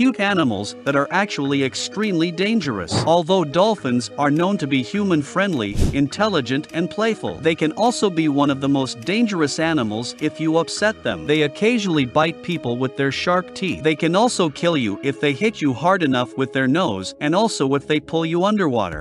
cute animals that are actually extremely dangerous. Although dolphins are known to be human-friendly, intelligent and playful, they can also be one of the most dangerous animals if you upset them. They occasionally bite people with their sharp teeth. They can also kill you if they hit you hard enough with their nose and also if they pull you underwater.